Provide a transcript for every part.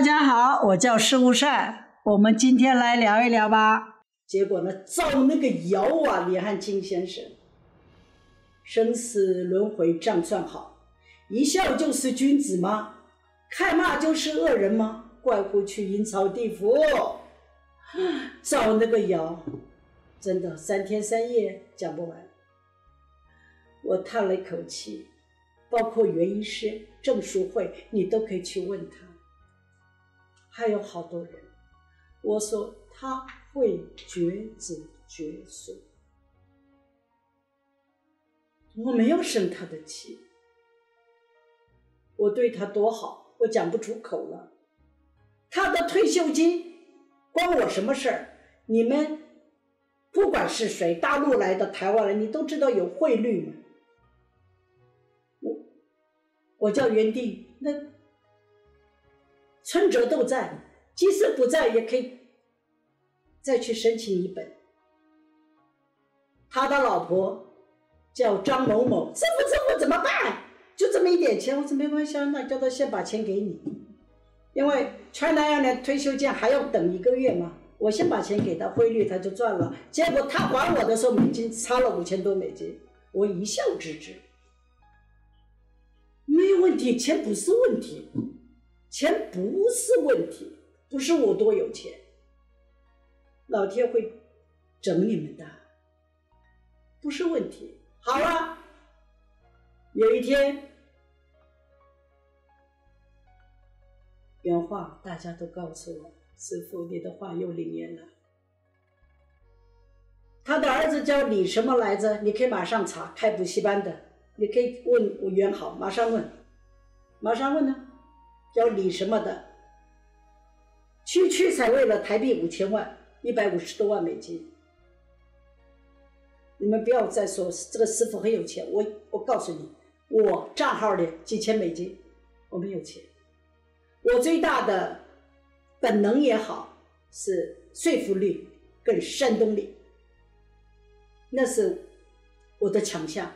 大家好，我叫施无善，我们今天来聊一聊吧。结果呢，造那个谣啊，李汉清先生，生死轮回账算好，一笑就是君子吗？开骂就是恶人吗？怪乎去阴曹地府，造那个谣，真的三天三夜讲不完。我叹了一口气，包括袁医师、郑淑慧，你都可以去问他。还有好多人，我说他会绝子绝孙，我没有生他的气，我对他多好，我讲不出口了。他的退休金关我什么事儿？你们不管是谁，大陆来的、台湾来，你都知道有汇率吗？我我叫袁定，那存折都在，即使不在也可以再去申请一本。他的老婆叫张某某，师傅师傅怎么办？就这么一点钱，我说没关系，啊，那叫他先把钱给你，因为川南洋的退休金还要等一个月嘛，我先把钱给他，汇率他就赚了。结果他还我的时候，美金差了五千多美金，我一笑置之。没有问题，钱不是问题，钱不是问题，不是我多有钱，老天会整你们的，不是问题。好了，有一天，原话大家都告诉我，师傅，你的话又灵验了。他的儿子叫李什么来着？你可以马上查，开补习班的。你可以问我袁好，马上问，马上问呢，叫李什么的，区区才为了台币五千万，一百五十多万美金。你们不要再说这个师傅很有钱，我我告诉你，我账号里几千美金，我没有钱。我最大的本能也好，是说服力跟煽动力，那是我的强项。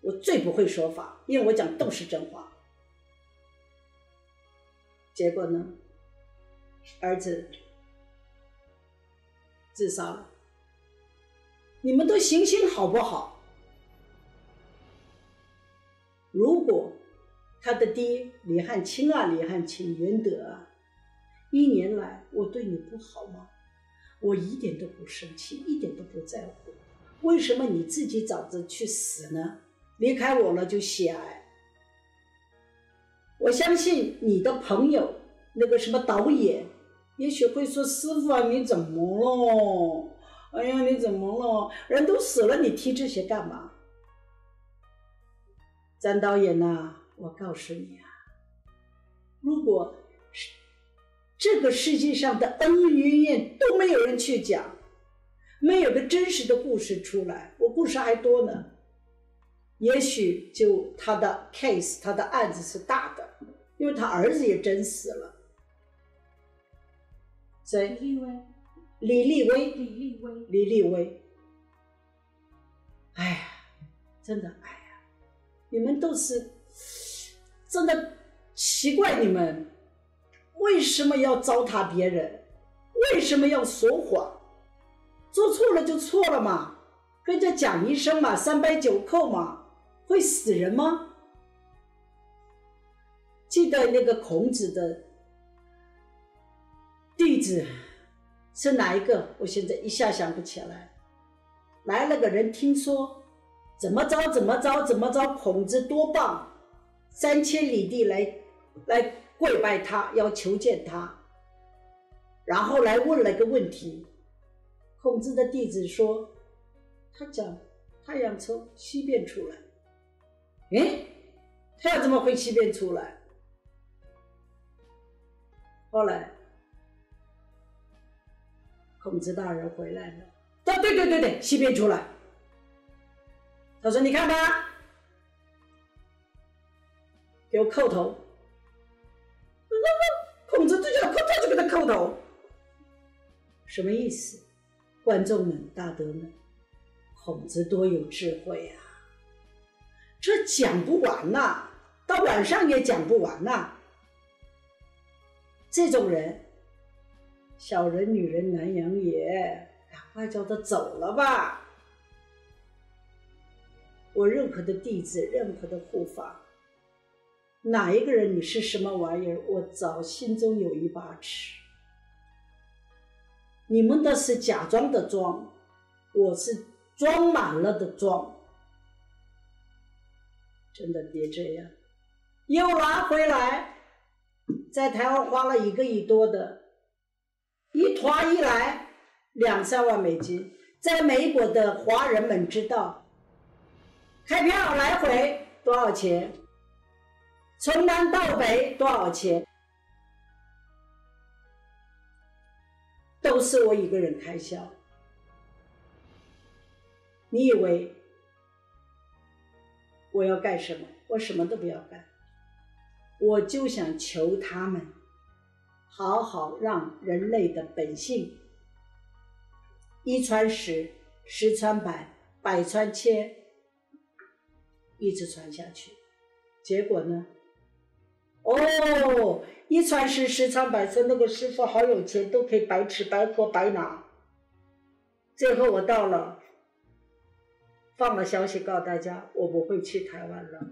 我最不会说法，因为我讲都是真话。结果呢，儿子自杀了。你们都行行好不好？如果他的爹李汉清啊，李汉清、元德啊，一年来我对你不好吗？我一点都不生气，一点都不在乎。为什么你自己早着去死呢？离开我了就血癌。我相信你的朋友那个什么导演，也许会说：“师傅啊，你怎么了？哎呀，你怎么了？人都死了，你提这些干嘛？”张导演呐，我告诉你啊，如果是这个世界上的恩恩怨怨都没有人去讲，没有个真实的故事出来，我故事还多呢。也许就他的 case，他的案子是大的，因为他儿子也真死了。谁？李立威。李立威。李立威。李立威。哎呀，真的，哎呀，你们都是真的奇怪，你们为什么要糟蹋别人？为什么要说谎？做错了就错了嘛，跟着讲一声嘛，三拜九叩嘛。会死人吗？记得那个孔子的弟子是哪一个？我现在一下想不起来。来了个人，听说怎么着怎么着怎么着，孔子多棒，三千里地来来跪拜他，要求见他，然后来问了个问题。孔子的弟子说：“他讲太阳从西边出来。”哎，他怎么会西边出来？后来，孔子大人回来了，他对对对对，西边出来。他说：“你看吧，给我叩头。”孔子就叫叩头就给他叩头，什么意思？观众们、大德们，孔子多有智慧呀！这讲不完呐，到晚上也讲不完呐。这种人，小人、女人、难养也，赶快叫他走了吧。我任何的弟子，任何的护法，哪一个人你是什么玩意儿，我早心中有一把尺。你们的是假装的装，我是装满了的装。真的别这样，又拿回来，在台湾花了一个亿多的，一团一来两三万美金，在美国的华人们知道。开票来回多少钱？从南到北多少钱？都是我一个人开销。你以为我要干什么？我什么都不要干，我就想求他们好好让人类的本性一传十，十传百，百传千。一直传下去，结果呢？哦，一传十，十传百，说那个师傅好有钱，都可以白吃白喝白拿。最后我到了，放了消息告诉大家，我不会去台湾了。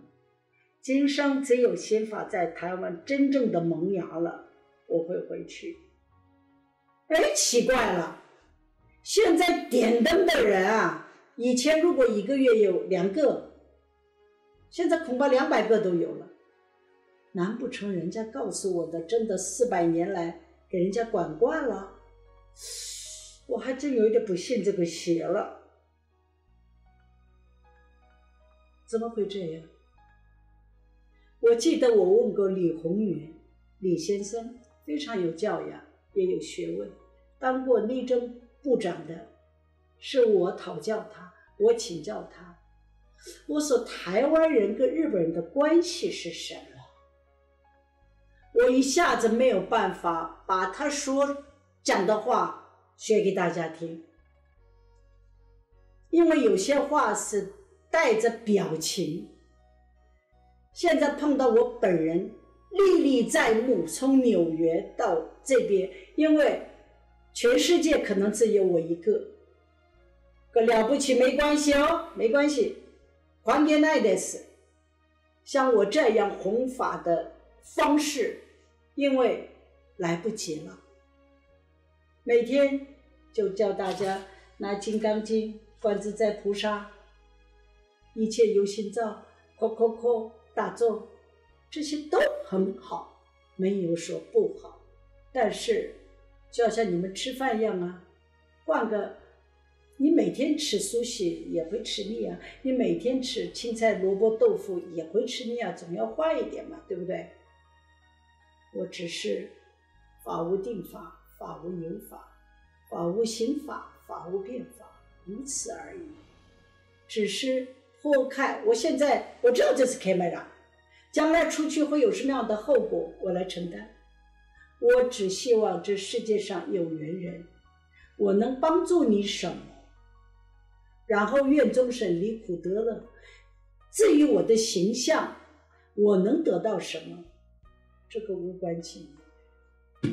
今生只有心法在台湾真正的萌芽了，我会回去。哎，奇怪了，现在点灯的人啊，以前如果一个月有两个。现在恐怕两百个都有了，难不成人家告诉我的真的四百年来给人家管惯了？我还真有一点不信这个邪了。怎么会这样？我记得我问过李宏远李先生，非常有教养，也有学问，当过内政部长的，是我讨教他，我请教他。我说台湾人跟日本人的关系是什么？我一下子没有办法把他说讲的话学给大家听，因为有些话是带着表情。现在碰到我本人历历在目，从纽约到这边，因为全世界可能只有我一个，可了不起没关系哦，没关系。关键那的是，像我这样弘法的方式，因为来不及了。每天就教大家拿《金刚经》，观自在菩萨，一切有心造，叩叩叩，打坐，这些都很好，没有说不好。但是，就像你们吃饭一样啊，换个。你每天吃苏西也会吃腻啊，你每天吃青菜萝卜豆腐也会吃腻啊，总要换一点嘛，对不对？我只是法无定法，法无有法，法无行法，法无变法，如此而已。只是破开，我现在我知道这是开麦的，将来出去会有什么样的后果，我来承担。我只希望这世界上有缘人，我能帮助你什么？然后愿终生离苦得乐。至于我的形象，我能得到什么？这个无关紧要，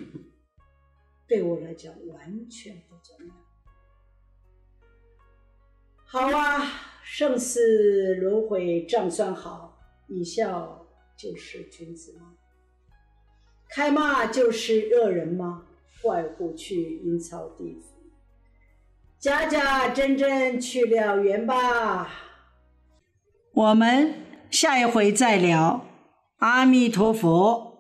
对我来讲完全不重要。好啊，生死轮回账算好，一笑就是君子吗？开骂就是恶人吗？怪乎去阴曹地府。假假真真去了缘吧，我们下一回再聊。阿弥陀佛。